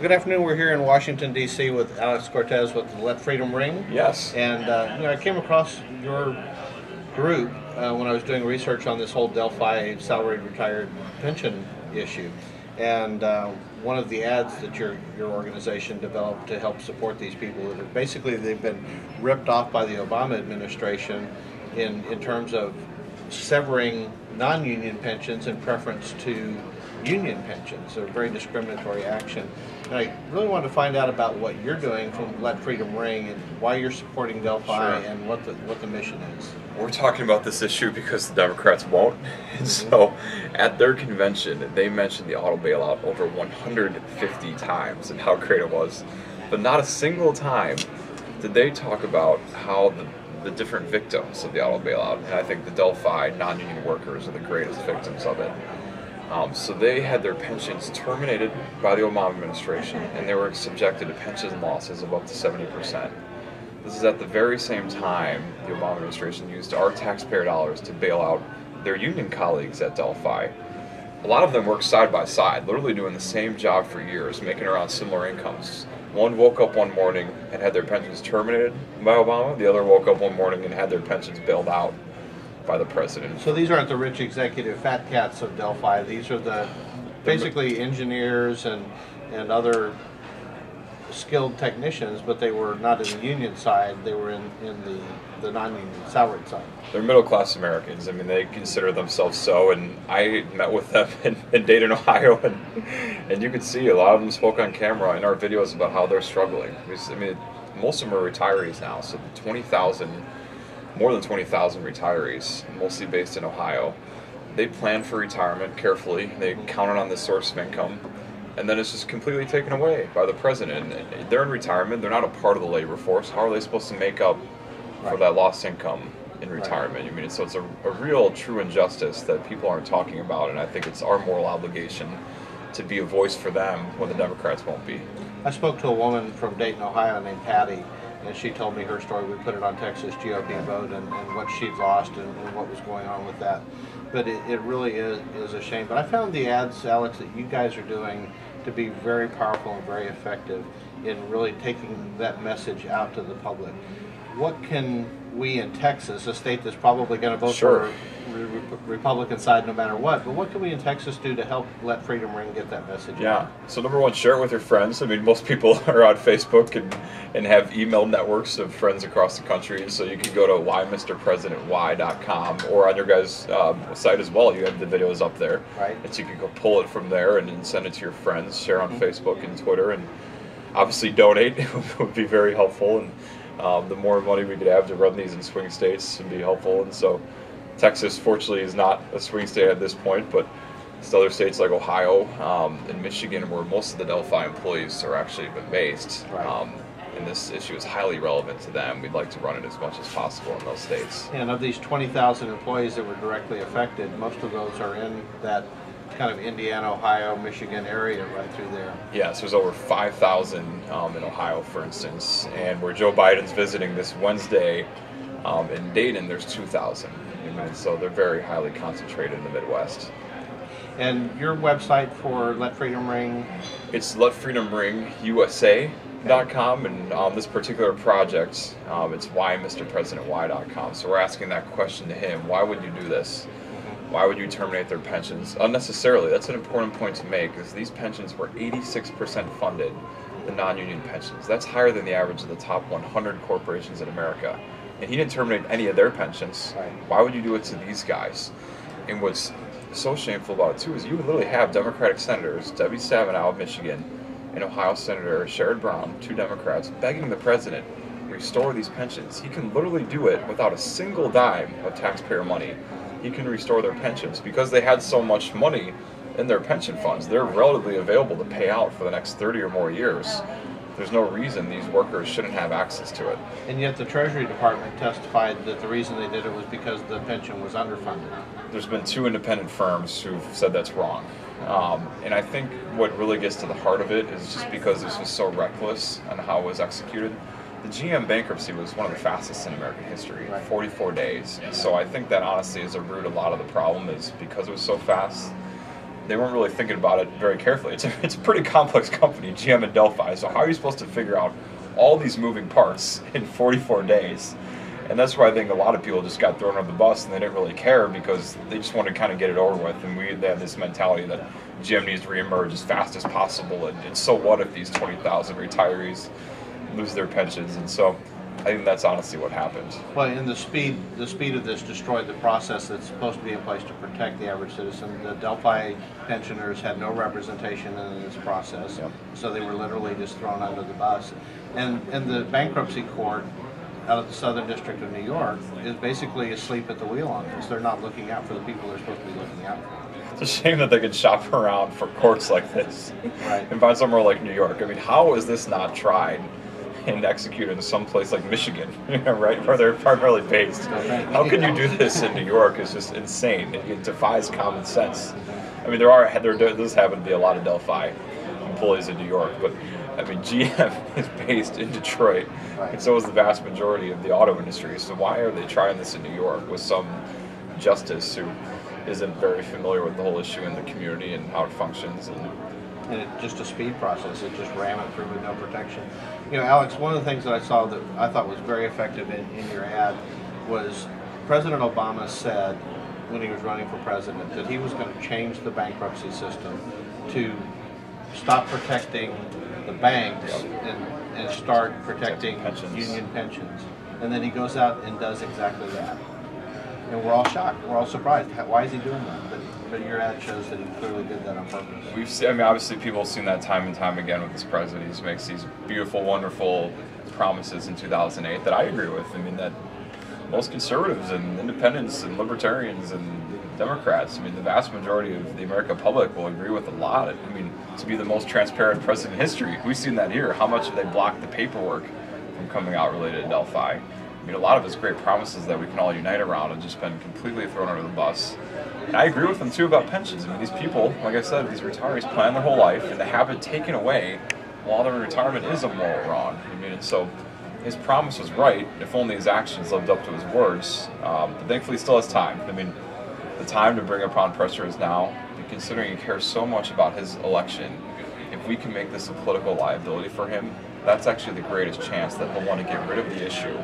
Good afternoon. We're here in Washington, D.C. with Alex Cortes with Let Freedom Ring. Yes. And uh, you know, I came across your group uh, when I was doing research on this whole Delphi salaried retired pension issue. And uh, one of the ads that your, your organization developed to help support these people, that basically they've been ripped off by the Obama administration in, in terms of severing non-union pensions in preference to union pensions, a very discriminatory action. And I really wanted to find out about what you're doing from Let Freedom Ring and why you're supporting Delphi Sure. and what the what the mission is. We're talking about this issue because the Democrats won't. And so at their convention, they mentioned the auto bailout over 150 times and how great it was. But not a single time did they talk about how the, the different victims of the auto bailout, and I think the Delphi non union workers are the greatest victims of it. Um, so they had their pensions terminated by the Obama administration, and they were subjected to pension losses of up to 70%. This is at the very same time the Obama administration used our taxpayer dollars to bail out their union colleagues at Delphi. A lot of them worked side by side, literally doing the same job for years, making around similar incomes. One woke up one morning and had their pensions terminated by Obama. The other woke up one morning and had their pensions bailed out by the president. So these aren't the rich executive fat cats of Delphi. These are the basically engineers and and other skilled technicians, but they were not in the union side. They were in, in the, the non-union salaried side. They're middle class Americans. I mean, they consider themselves so. And I met with them in, in Dayton, Ohio, and and you could see a lot of them spoke on camera in our videos about how they're struggling. I mean, most of them are retirees now, so twenty thousand, more than twenty thousand retirees, mostly based in Ohio. They plan for retirement carefully. They counted on this source of income. And then it's just completely taken away by the president. They're in retirement. They're not a part of the labor force. How are they supposed to make up for Right. that lost income in retirement. I mean, so it's a, a real, true injustice that people aren't talking about, and I think it's our moral obligation to be a voice for them when the Democrats won't be. I spoke to a woman from Dayton, Ohio named Patty, and she told me her story. We put it on Texas GOP Vote and, and what she'd lost and, and what was going on with that. But it, it really is, is a shame. But I found the ads, Alex, that you guys are doing to be very powerful and very effective in really taking that message out to the public. What can we in Texas, a state that's probably going to vote Sure. for re- re- Republican side no matter what, but what can we in Texas do to help let Freedom Ring get that message out? Yeah. So number one, share it with your friends. I mean, most people are on Facebook and, and have email networks of friends across the country. So you can go to whymrpresidentwhy.com or on your guys' um, site as well. You have the videos up there. Right. And so you can go pull it from there and then send it to your friends. Share on Facebook and Twitter, and obviously donate would be very helpful. And um, the more money we could have to run these in swing states would be helpful. And so Texas, fortunately, is not a swing state at this point, but it's other states like Ohio um, and Michigan, where most of the Delphi employees are actually been based. Right. Um, and this issue is highly relevant to them. We'd like to run it as much as possible in those states. And of these 20,000 employees that were directly affected, most of those are in that kind of Indiana, Ohio, Michigan area right through there. Yes, there's over 5,000 um, in Ohio, for instance, and where Joe Biden's visiting this Wednesday um, in Dayton, there's 2,000. I mean, so they're very highly concentrated in the Midwest. And your website for Let Freedom Ring, It's letfreedomringusa.com, and um, this particular project, um, it's whymrpresidentwhy.com. So we're asking that question to him: Why would you do this? Why would you terminate their pensions unnecessarily? That's an important point to make, because these pensions were 86% funded, the non-union pensions. That's higher than the average of the top 100 corporations in America. And he didn't terminate any of their pensions. Right. Why would you do it to these guys? And what's so shameful about it too is you literally have Democratic senators, Debbie Stabenow of Michigan, and Ohio Senator Sherrod Brown, two Democrats, begging the president restore these pensions. He can literally do it without a single dime of taxpayer money. He can restore their pensions because they had so much money in their pension funds. They're relatively available to pay out for the next 30 or more years. There's no reason these workers shouldn't have access to it. and yet the Treasury Department testified that the reason they did it was because the pension was underfunded. there's been two independent firms who've said that's wrong. Um, and I think what really gets to the heart of it is just because this was so reckless on how it was executed. The GM bankruptcy was one of the fastest in American history, Right. 44 days. So I think that honestly is a root a lot of the problem is because it was so fast. They weren't really thinking about it very carefully. It's a, it's a pretty complex company, GM and Delphi. So how are you supposed to figure out all these moving parts in 44 days? And that's why I think a lot of people just got thrown on the bus and they didn't really care because they just wanted to kind of get it over with. And we had this mentality that GM needs to reemerge as fast as possible. And, and so what if these 20,000 retirees lose their pensions? And so I think that's honestly what happened. Well, and the speed, the speed of this destroyed the process that's supposed to be in place to protect the average citizen. The Delphi pensioners had no representation in this process, Yep. so they were literally just thrown under the bus. And, and the bankruptcy court out of the Southern District of New York is basically asleep at the wheel on this. They're not looking out for the people they're supposed to be looking out for. It's a shame that they can shop around for courts like this Right. and find somewhere like New York. I mean, how is this not tried and executed in some place like Michigan, right, where they're primarily based? How can you do this in New York? It's just insane. It, it defies common sense. I mean, there are there does happen to be a lot of Delphi employees in New York, but I mean, GM is based in Detroit, and so is the vast majority of the auto industry. So why are they trying this in New York with some justice who isn't very familiar with the whole issue in the community and how it functions? And and it's just a speed process. It just ran it through with no protection. You know, Alex, one of the things that I saw that I thought was very effective in, in your ad was President Obama said when he was running for president that he was going to change the bankruptcy system to stop protecting the banks and, and start protecting Pensions. union pensions. And then he goes out and does exactly that. And we're all shocked. We're all surprised. Why is he doing that? But, your ad shows that he clearly did that on purpose. we've seen, I mean, obviously, people have seen that time and time again with this president. He makes these beautiful, wonderful promises in 2008 that I agree with. I mean, that most conservatives and independents and libertarians and Democrats, I mean, the vast majority of the American public will agree with a lot. I mean, to be the most transparent president in history, we've seen that here. How much have they blocked the paperwork from coming out related to Delphi? I mean, a lot of his great promises that we can all unite around have just been completely thrown under the bus. And I agree with them too about pensions. I mean, these people, like I said, these retirees plan their whole life, and to have it taken away while they're in retirement is a moral wrong. I mean, so his promise was right if only his actions lived up to his words. Um, but thankfully, he still has time. I mean, the time to bring upon pressure is now. And considering he cares so much about his election, if we can make this a political liability for him, that's actually the greatest chance that he'll want to get rid of the issue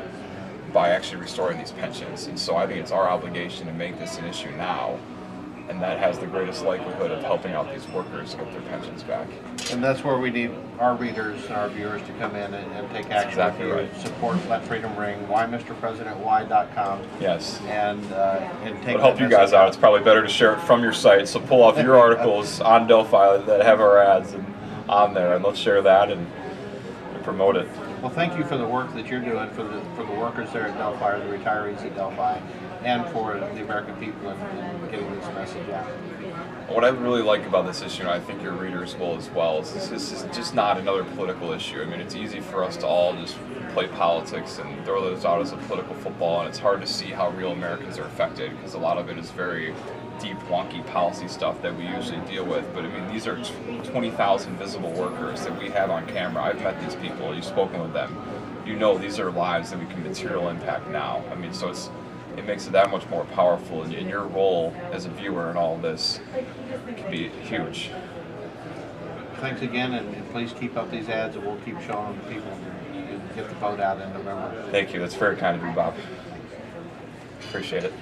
by actually restoring these pensions. And so I think it's our obligation to make this an issue now. And that has the greatest likelihood of helping out these workers get their pensions back. And that's where we need our readers and our viewers to come in and, and take action. exactly with you. right. Support Let Freedom Ring, whymrpresidentwhy.com, Yes. and uh, and take. It'll help you guys out. It's probably better to share it from your site. So pull off your articles on Delphi that have our ads and on there, and let's share that and, and promote it. Well, thank you for the work that you're doing for the for the workers there at Delphi, the retirees at Delphi, and for the American people in, in getting this message out. What I really like about this issue, and I think your readers will as well, is this, this is just not another political issue. I mean, it's easy for us to all just play politics and throw those out as a political football, and it's hard to see how real Americans are affected because a lot of it is very deep, wonky policy stuff that we usually deal with. But I mean, these are 20,000 visible workers that we have on camera. I've met these people, you've spoken with them. You know, these are lives that we can material impact now. I mean, so it's it makes it that much more powerful, and, and your role as a viewer in all this can be huge. Thanks again, and, and please keep up these ads, and we'll keep showing them to people and get the vote out in November. Thank you. That's very kind of you, Bob. Appreciate it.